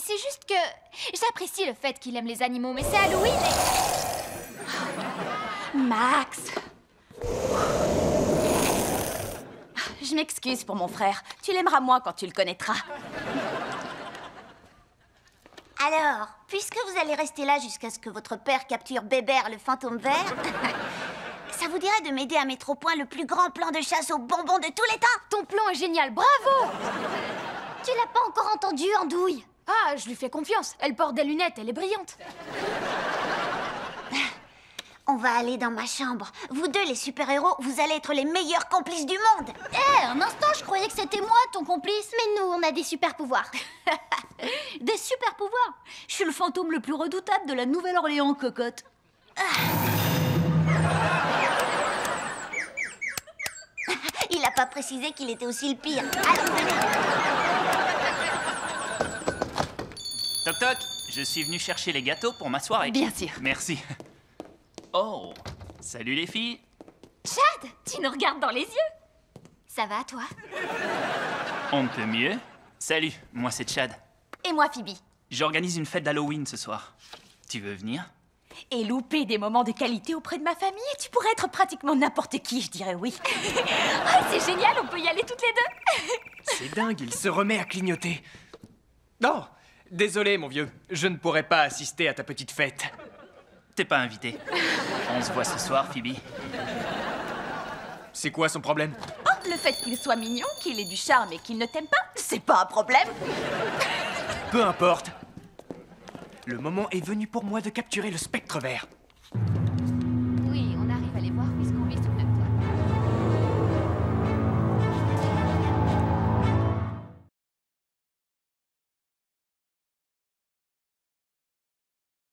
c'est juste que j'apprécie le fait qu'il aime les animaux, mais c'est Halloween et... Max. Je m'excuse pour mon frère. Tu l'aimeras moins quand tu le connaîtras. Alors, puisque vous allez rester là jusqu'à ce que votre père capture Bébert le fantôme vert, ça vous dirait de m'aider à mettre au point le plus grand plan de chasse aux bonbons de tous les temps? Ton plan est génial, bravo! Tu l'as pas encore entendu, Andouille? Ah, je lui fais confiance. Elle porte des lunettes, elle est brillante. On va aller dans ma chambre. Vous deux, les super-héros, vous allez être les meilleurs complices du monde. Eh, un instant, je croyais que c'était moi ton complice. Mais nous, on a des super pouvoirs. Des super pouvoirs Je suis le fantôme le plus redoutable de la Nouvelle-Orléans, cocotte. Il a pas précisé qu'il était aussi le pire. Allons, venez. Toc je suis venu chercher les gâteaux pour ma soirée. Bien sûr. Merci. Oh, salut les filles. Chad, tu nous regardes dans les yeux Ça va, toi? On ne peut mieux. Salut, moi c'est Chad. Et moi, Phoebe. J'organise une fête d'Halloween ce soir. Tu veux venir? Et louper des moments de qualité auprès de ma famille, et tu pourrais être pratiquement n'importe qui, je dirais oui. Ah, C'est génial, on peut y aller toutes les deux C'est dingue, il se remet à clignoter. Non, désolé mon vieux, je ne pourrai pas assister à ta petite fête. T'es pas invité. On se voit ce soir, Phoebe. C'est quoi son problème? Oh, le fait qu'il soit mignon, qu'il ait du charme et qu'il ne t'aime pas, c'est pas un problème. Peu importe. Le moment est venu pour moi de capturer le spectre vert.